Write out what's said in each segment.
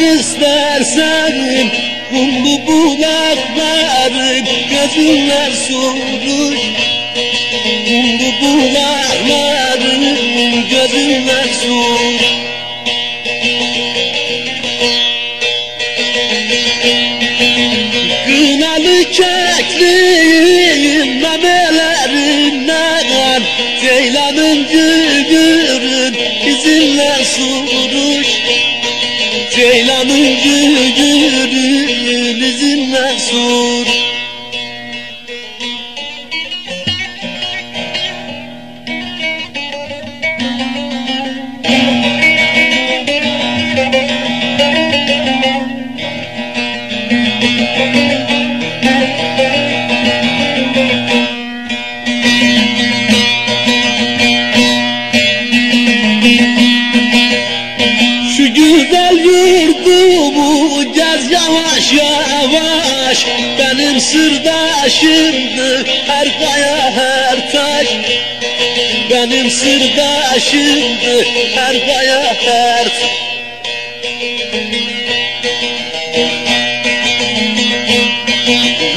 istersen Kumlu bulakların gözünler soruş Kumlu bulakların gözünler soruş Kınalı kekliğin memelerinden Ceylanın gügürün izinler suruş Ceylanın gügürün izinler sur Şu güzel yurdumu gez yavaş yavaş. Benim sırdaşımdı her kaya her taş. Benim sırdaşımdı her kaya her taş.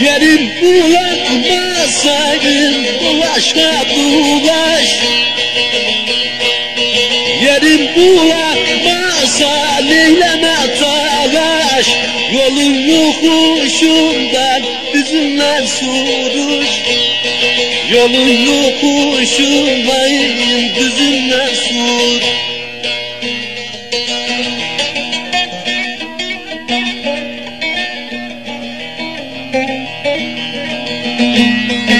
Yerim bulanmasaydım dolaşa dolaş Yerim bulanmasa neyleme talaş Yolun yokuşundan hüzünler suruş Yolun yokuşundan hüzünler suruş Bulutlar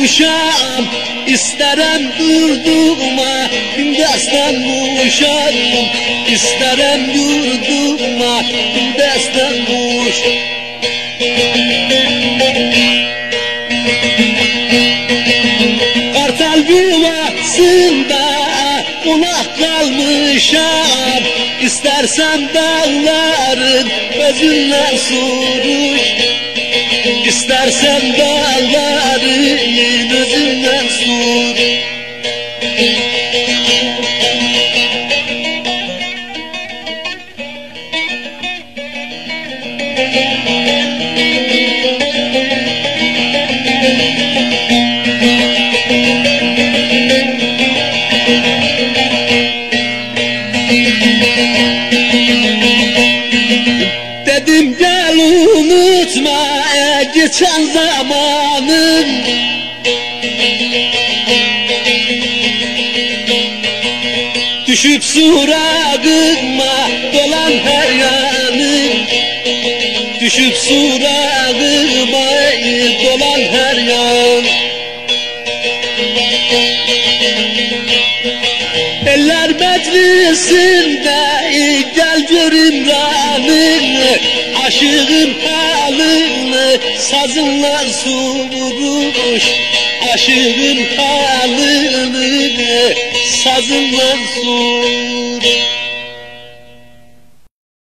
kuşam İsterem yurduma destan kuşarım İsterem yurduma destan kuş Kartal yuvasında konak kalmışam. İstersen dağların özünden suruş İstersen dağların özünden suruş unutma geçen zamanın Düşüp suragıma dolan her yanın Düşüp suragıma dolan her yan Eller meclisinde gel gör İmran'ın Aşığın halını sazınla suruş Aşığın halını sazınla suruş